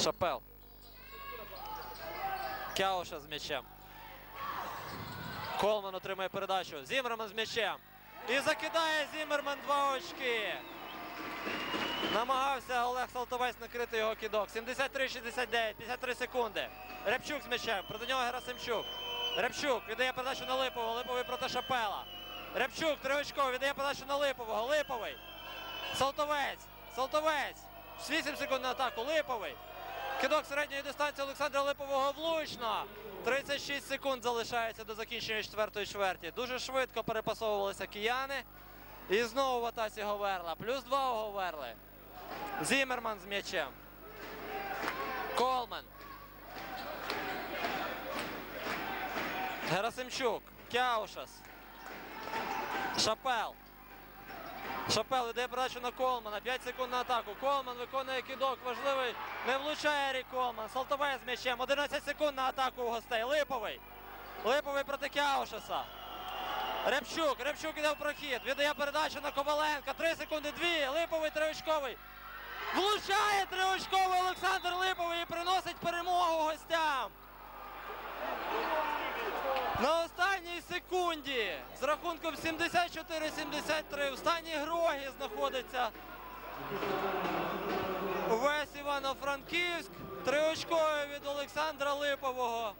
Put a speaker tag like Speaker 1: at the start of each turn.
Speaker 1: Шапел. Кяуша з м'ячем. Колман отримує передачу. Зімерман з м'ячем. І закидає Зімерман два очки. Намагався Олег Салтовець накрити його кидок. 73-69, 53 секунди. Рябчук з м'ячем. Проти нього Герасимчук. Рябчук віддає передачу на Липового. Липовий проти Шапела. Рябчук триочковий віддає передачу на Липового. Липовий. Салтовець. Салтовець. 8 секунд на атаку. Липовий. Кидок середньої дистанції Олександра Липового влучно. 36 секунд залишається до закінчення четвертої чверті. Дуже швидко перепасовувалися кияни. І знову в атаці Говерла. Плюс два у Говерли. Зімерман з м'ячем. Колмен. Герасимчук. Кяушас. Шапел. Шапел віддає передачу на Колмана. 5 секунд на атаку. Колман виконує кидок. Важливий. Не влучає Рік Колман. Салтовець з м'ячем. 11 секунд на атаку у гостей. Липовий. Липовий проти Кяушаса. Рябчук. Рябчук іде в прохід. Віддає передачу на Коваленка. 3 секунди. 2. Липовий триочковий. Влучає триочковий Олександр Липовий і приносить перемогу гостям. На останній секунді з рахунком 74-73 в стані Грогі знаходиться весь Івано-Франківськ. Триочковий від Олександра Липового.